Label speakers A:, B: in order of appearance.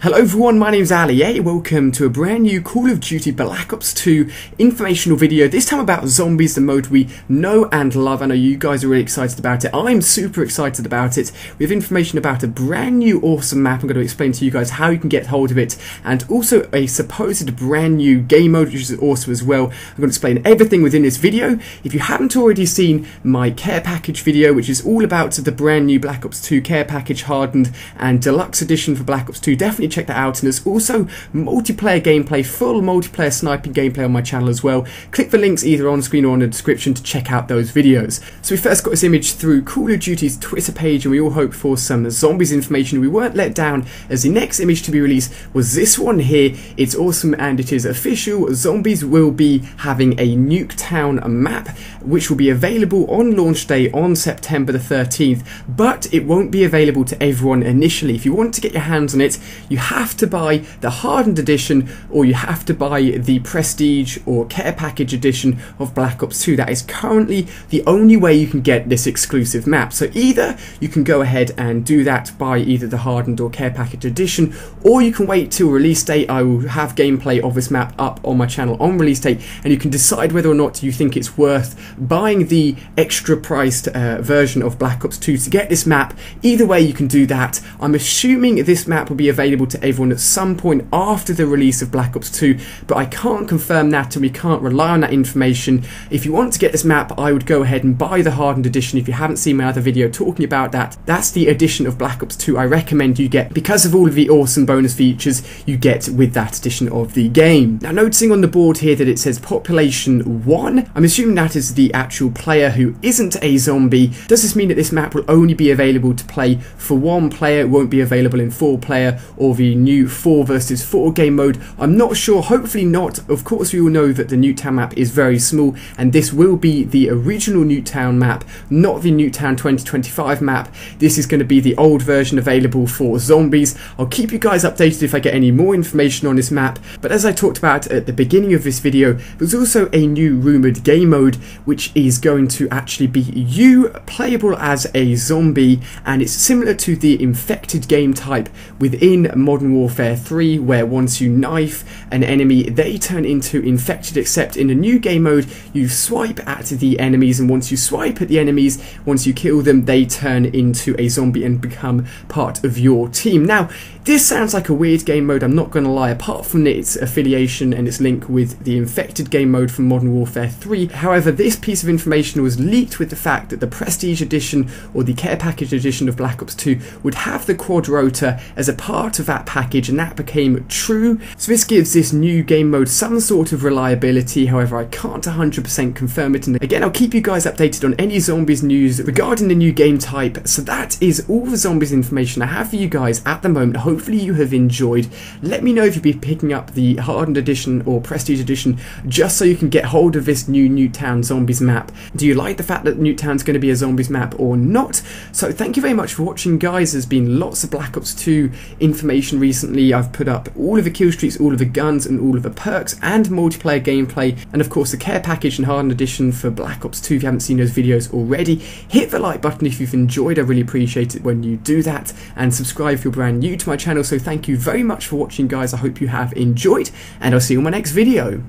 A: Hello everyone, my name's Ali. Hey, welcome to a brand new Call of Duty Black Ops 2 informational video. This time about zombies, the mode we know and love. I know you guys are really excited about it. I'm super excited about it. We have information about a brand new awesome map. I'm going to explain to you guys how you can get hold of it and also a supposed brand new game mode, which is awesome as well. I'm going to explain everything within this video. If you haven't already seen my care package video, which is all about the brand new Black Ops 2 care package hardened and deluxe edition for Black Ops 2, definitely check that out. And there's also multiplayer gameplay, full multiplayer sniping gameplay on my channel as well. Click the links either on screen or in the description to check out those videos. So we first got this image through Call of Duty's Twitter page and we all hoped for some zombies information. We weren't let down as the next image to be released was this one here. It's awesome and it is official. Zombies will be having a Nuketown map which will be available on launch day on September the 13th but it won't be available to everyone initially. If you want to get your hands on it you you have to buy the hardened edition or you have to buy the prestige or care package edition of Black Ops 2. That is currently the only way you can get this exclusive map. So either you can go ahead and do that by either the hardened or care package edition or you can wait till release date. I will have gameplay of this map up on my channel on release date and you can decide whether or not you think it's worth buying the extra priced uh, version of Black Ops 2 to get this map. Either way you can do that. I'm assuming this map will be available to everyone at some point after the release of Black Ops 2, but I can't confirm that and we can't rely on that information. If you want to get this map, I would go ahead and buy the hardened edition. If you haven't seen my other video talking about that, that's the edition of Black Ops 2 I recommend you get because of all of the awesome bonus features you get with that edition of the game. Now, noticing on the board here that it says population 1, I'm assuming that is the actual player who isn't a zombie. Does this mean that this map will only be available to play for one player, it won't be available in four player or the new 4 versus 4 game mode. I'm not sure, hopefully not. Of course we all know that the Nuketown map is very small and this will be the original Nuketown map, not the Nuketown 2025 map. This is going to be the old version available for zombies. I'll keep you guys updated if I get any more information on this map, but as I talked about at the beginning of this video, there's also a new rumoured game mode which is going to actually be you playable as a zombie and it's similar to the infected game type within Modern Warfare 3 where once you knife an enemy they turn into infected except in the new game mode you swipe at the enemies and once you swipe at the enemies once you kill them they turn into a zombie and become part of your team. Now this sounds like a weird game mode I'm not going to lie apart from its affiliation and its link with the infected game mode from Modern Warfare 3 however this piece of information was leaked with the fact that the Prestige edition or the care package edition of Black Ops 2 would have the quad rotor as a part of that package and that became true. So this gives this new game mode some sort of reliability, however I can't 100% confirm it. And again, I'll keep you guys updated on any zombies news regarding the new game type. So that is all the zombies information I have for you guys at the moment. Hopefully you have enjoyed. Let me know if you'll be picking up the hardened edition or prestige edition just so you can get hold of this new Nuketown zombies map. Do you like the fact that Nuketown's going to be a zombies map or not? So thank you very much for watching guys. There's been lots of Black Ops 2 information recently. I've put up all of the kill streaks, all of the guns, and all of the perks, and multiplayer gameplay, and of course the care package and hardened edition for Black Ops 2 if you haven't seen those videos already. Hit the like button if you've enjoyed, I really appreciate it when you do that, and subscribe if you're brand new to my channel, so thank you very much for watching guys, I hope you have enjoyed, and I'll see you on my next video.